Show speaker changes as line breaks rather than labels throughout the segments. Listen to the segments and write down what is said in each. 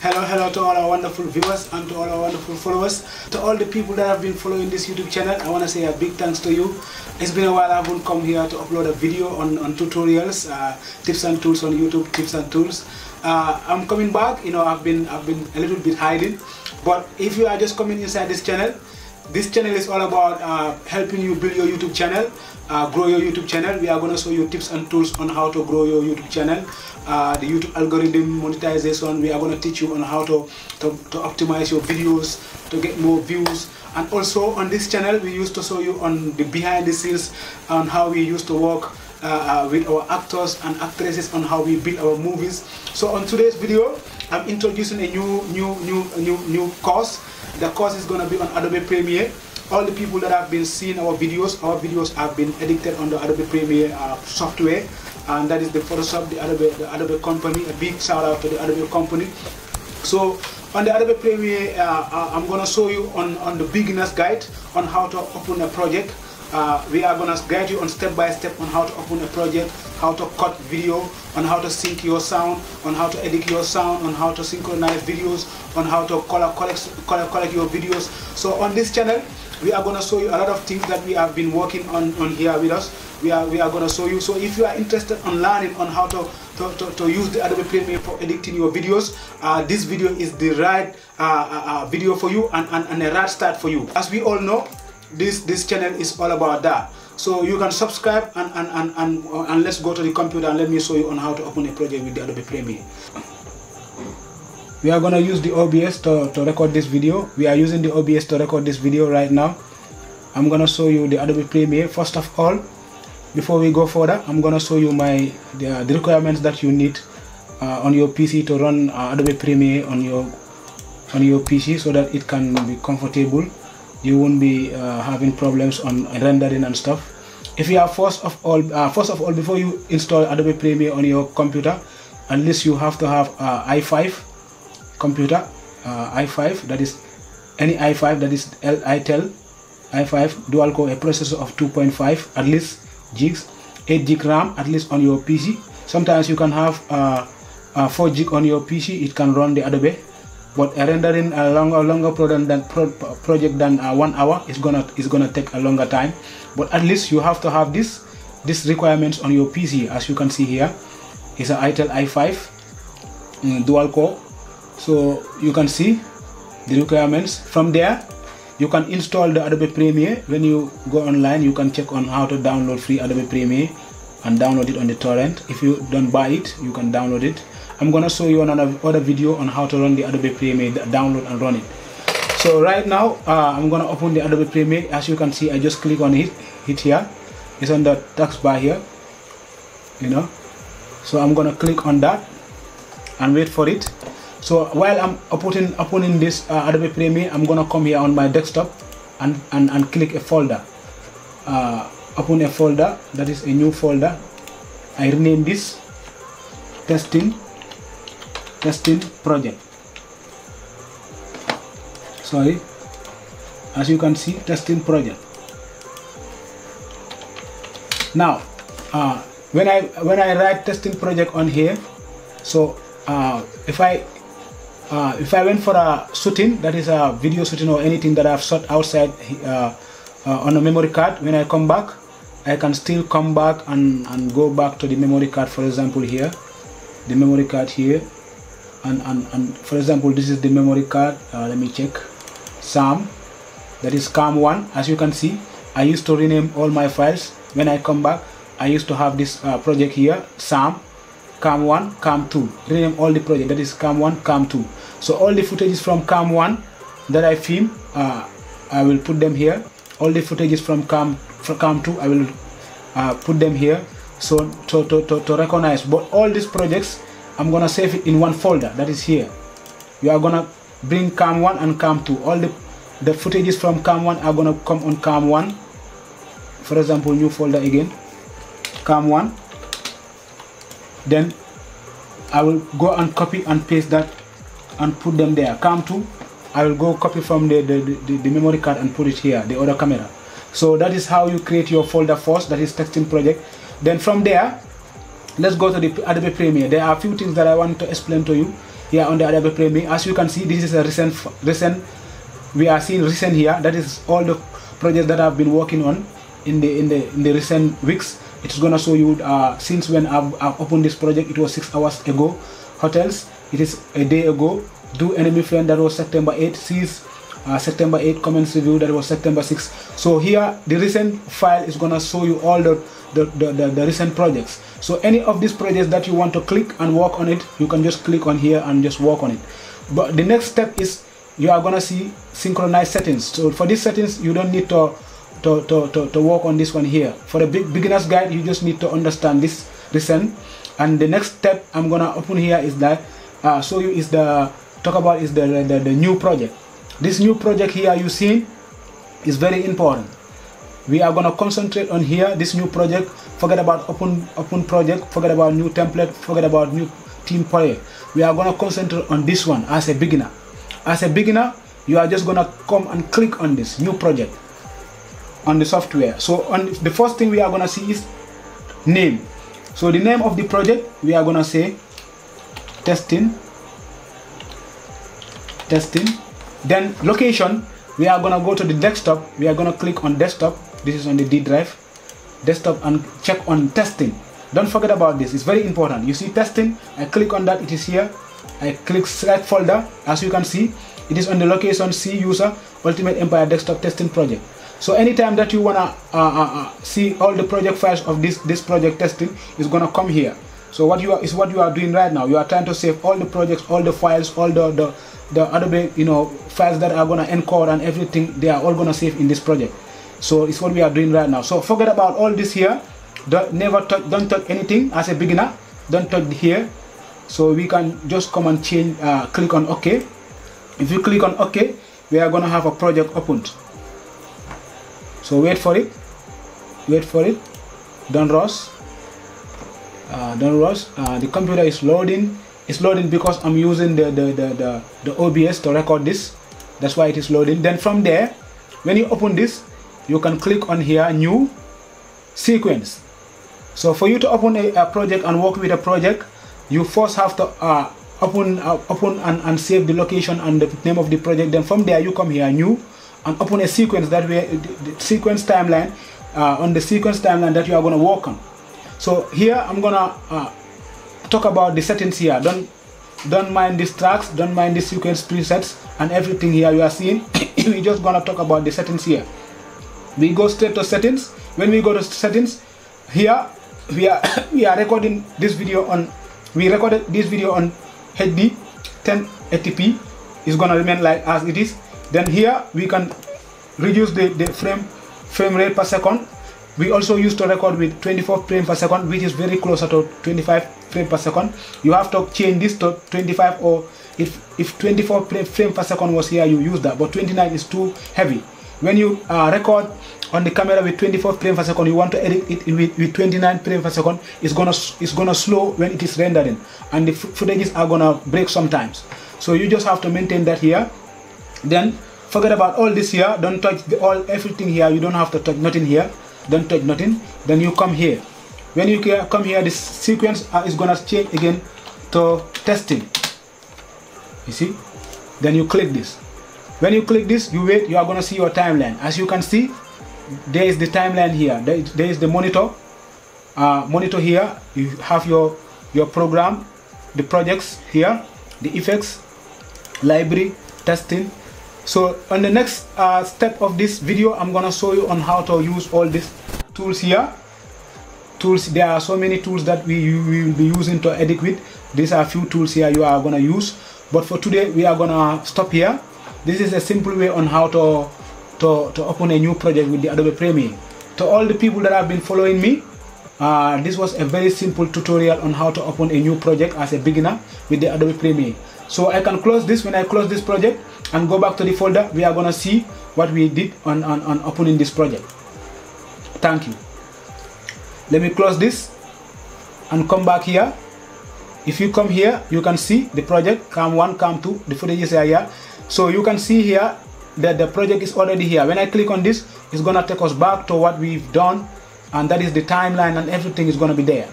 Hello, hello to all our wonderful viewers and to all our wonderful followers. To all the people that have been following this YouTube channel, I want to say a big thanks to you. It's been a while I haven't come here to upload a video on, on tutorials, uh, tips and tools on YouTube, tips and tools. Uh, I'm coming back, you know, I've been, I've been a little bit hiding. But if you are just coming inside this channel, this channel is all about uh, helping you build your YouTube channel, uh, grow your YouTube channel. We are going to show you tips and tools on how to grow your YouTube channel. Uh, the YouTube algorithm monetization, we are going to teach you on how to, to, to optimize your videos, to get more views. And also on this channel, we used to show you on the behind the scenes on how we used to work uh, uh, with our actors and actresses on how we build our movies. So on today's video, I'm introducing a new, new, new, new, new course the course is going to be on Adobe Premiere. All the people that have been seeing our videos, our videos have been edited on the Adobe Premiere uh, software, and that is the Photoshop, the Adobe, the Adobe company. A big shout out to the Adobe company. So on the Adobe Premiere, uh, I'm going to show you on, on the beginner's guide on how to open a project. Uh, we are going to guide you on step by step on how to open a project, how to cut video, on how to sync your sound, on how to edit your sound, on how to synchronize videos, on how to color collect, color collect your videos. So on this channel, we are going to show you a lot of things that we have been working on, on here with us. We are, we are going to show you. So if you are interested on learning on how to, to, to, to use the Adobe Premiere for editing your videos, uh, this video is the right uh, uh, uh, video for you and, and, and a right start for you. As we all know, this this channel is all about that. So you can subscribe and and, and, and and let's go to the computer and let me show you on how to open a project with the Adobe Premiere. We are going to use the OBS to, to record this video. We are using the OBS to record this video right now. I'm going to show you the Adobe Premiere. First of all before we go further I'm going to show you my the, the requirements that you need uh, on your PC to run uh, Adobe Premiere on your on your PC so that it can be comfortable you won't be uh, having problems on rendering and stuff. If you are first of all uh, first of all before you install Adobe Premiere on your computer at least you have to have uh, i5 computer uh, i5 that is any i5 that is Intel i5 dual core a processor of 2.5 at least gigs 8 gig RAM at least on your PC sometimes you can have uh, uh, 4 gig on your PC it can run the Adobe but rendering a longer longer project than pro project than uh, one hour is gonna is gonna take a longer time. But at least you have to have this this requirements on your PC as you can see here. It's an Intel i5 um, dual core. So you can see the requirements. From there you can install the Adobe Premiere. When you go online you can check on how to download free Adobe Premiere and download it on the torrent. If you don't buy it you can download it I'm gonna show you another other video on how to run the Adobe Premiere download and run it. So right now uh, I'm gonna open the Adobe Premiere. As you can see I just click on it hit here. It's on the taskbar here you know. So I'm gonna click on that and wait for it. So while I'm opening opening this uh, Adobe Premiere I'm gonna come here on my desktop and and, and click a folder. Uh, open a folder that is a new folder. I rename this testing testing project. Sorry. As you can see testing project. Now uh, when I when I write testing project on here so uh, if I uh, if I went for a shooting that is a video shooting or anything that I've shot outside uh, uh, on a memory card when I come back I can still come back and, and go back to the memory card for example here. The memory card here and, and, and for example this is the memory card. Uh, let me check. SAM that is CAM1 as you can see I used to rename all my files. When I come back I used to have this uh, project here. SAM CAM1 CAM2 rename all the project. That is CAM1 CAM2 so all the footages from CAM1 that I film. Uh, I will put them here. All the footages from CAM from CAM2 I will uh, put them here. So to, to, to, to recognize. But all these projects I'm gonna save it in one folder that is here. You are gonna bring cam1 and cam2 all the the footages from cam1 are gonna come on cam1 for example new folder again. Cam1 then I will go and copy and paste that and put them there. Cam2 I will go copy from the, the, the, the memory card and put it here the other camera. So that is how you create your folder first that is testing project. Then from there let's go to the Adobe Premiere. There are a few things that I want to explain to you here on the Adobe Premiere. As you can see this is a recent recent we are seeing recent here. That is all the projects that I've been working on in the in the in the recent weeks. It's gonna show you uh, since when I've, I've, opened this project it was six hours ago. Hotels it is a day ago. Do enemy friend that was September 8 sees uh, September 8 comments review that was September 6 so here the recent file is gonna show you all the the, the, the, the recent projects. So any of these projects that you want to click and work on it you can just click on here and just work on it. But the next step is you are gonna see synchronized settings. So for these settings you don't need to to, to, to, to work on this one here. For the big beginner's guide you just need to understand this recent. And the next step I'm gonna open here is that uh, show you is the talk about is the, the, the new project this new project here you see is very important. We are gonna concentrate on here this new project. Forget about open open project forget about new template forget about new team project we are gonna concentrate on this one as a beginner. As a beginner you are just gonna come and click on this new project on the software. So on the first thing we are gonna see is name. So the name of the project we are gonna say testing testing then location we are gonna go to the desktop. We are gonna click on desktop. This is on the D drive. Desktop and check on testing. Don't forget about this. It's very important. You see testing? I click on that. It is here. I click select folder. As you can see it is on the location C user Ultimate Empire desktop testing project. So anytime that you wanna uh, uh, uh, see all the project files of this this project testing is gonna come here so what you are is what you are doing right now. You are trying to save all the projects all the files all the the, the Adobe you know files that are gonna encode and everything they are all gonna save in this project. So it's what we are doing right now. So forget about all this here. Don't never touch don't touch anything as a beginner. Don't touch here. So we can just come and change uh, click on ok. If you click on ok we are gonna have a project opened. So wait for it. Wait for it. Don't rush uh, don't rush uh, the computer is loading. It's loading because I'm using the the, the the the OBS to record this. That's why it is loading. Then from there when you open this you can click on here new sequence. So for you to open a, a project and work with a project you first have to uh, open uh, open and, and save the location and the name of the project. Then from there you come here new and open a sequence that way the, the sequence timeline uh, on the sequence timeline that you are going to work on so here I'm gonna uh, talk about the settings here. Don't don't mind these tracks don't mind the sequence presets and everything here you are seeing. We're just gonna talk about the settings here. We go straight to settings. When we go to settings here we are we are recording this video on we recorded this video on HD 1080p is gonna remain like as it is. Then here we can reduce the, the frame frame rate per second we also used to record with 24 frames per second which is very closer to 25 frames per second. You have to change this to 25 or if if 24 frames per second was here you use that. But 29 is too heavy. When you uh, record on the camera with 24 frames per second you want to edit it with, with 29 frames per second it's gonna it's gonna slow when it is rendering. And the footages are gonna break sometimes. So you just have to maintain that here. Then forget about all this here. Don't touch the, all everything here. You don't have to touch nothing here don't touch nothing. Then you come here. When you come here this sequence is gonna change again to testing. You see? Then you click this. When you click this you wait you are gonna see your timeline. As you can see there is the timeline here. There is, there is the monitor. Uh, monitor here. You have your your program the projects here the effects library testing so on the next uh, step of this video I'm gonna show you on how to use all these tools here. Tools there are so many tools that we, we will be using to edit with. These are a few tools here you are gonna use. But for today we are gonna stop here. This is a simple way on how to to, to open a new project with the Adobe Premiere. To all the people that have been following me uh, this was a very simple tutorial on how to open a new project as a beginner with the Adobe Premiere. So I can close this. When I close this project and go back to the folder we are gonna see what we did on, on, on opening this project. Thank you. Let me close this and come back here. If you come here you can see the project cam 1 cam 2 the footages are here so you can see here that the project is already here. When I click on this it's gonna take us back to what we've done and that is the timeline and everything is gonna be there.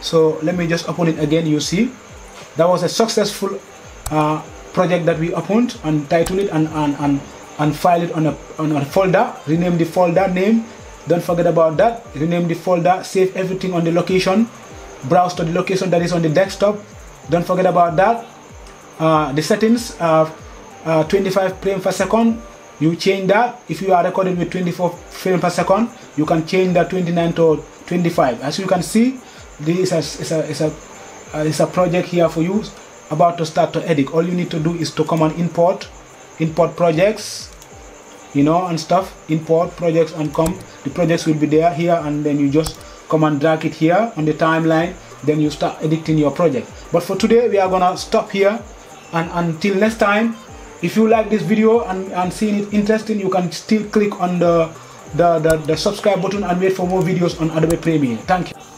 So let me just open it again you see. That was a successful uh, project that we opened and title it and, and, and, and file it on a, on a folder rename the folder name. Don't forget about that. Rename the folder save everything on the location. Browse to the location that is on the desktop. Don't forget about that. Uh, the settings are uh, 25 frames per second. You change that. If you are recording with 24 frames per second you can change that 29 to 25 as you can see this is a, is a, uh, is a project here for you about to start to edit. All you need to do is to come and import import projects you know and stuff. Import projects and come. The projects will be there here and then you just come and drag it here on the timeline. Then you start editing your project. But for today we are gonna stop here. And until next time if you like this video and, and seeing it interesting you can still click on the, the the, the subscribe button and wait for more videos on Adobe Premiere. Thank you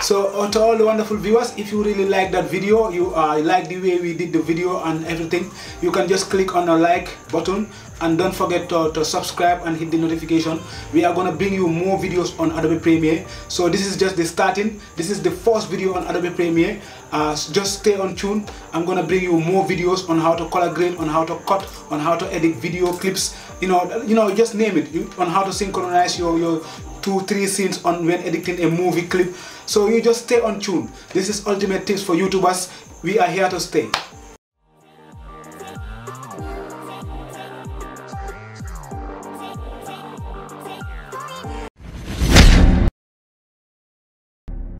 so uh, to all the wonderful viewers if you really like that video you uh, like the way we did the video and everything you can just click on the like button and don't forget to, to subscribe and hit the notification. We are going to bring you more videos on Adobe Premiere. So this is just the starting. This is the first video on Adobe Premiere. Uh, just stay on tune. I'm gonna bring you more videos on how to color grade on how to cut on how to edit video clips. You know you know just name it. You, on how to synchronize your your two three scenes on when editing a movie clip. So you just stay on tune. This is ultimate tips for youtubers. We are here to stay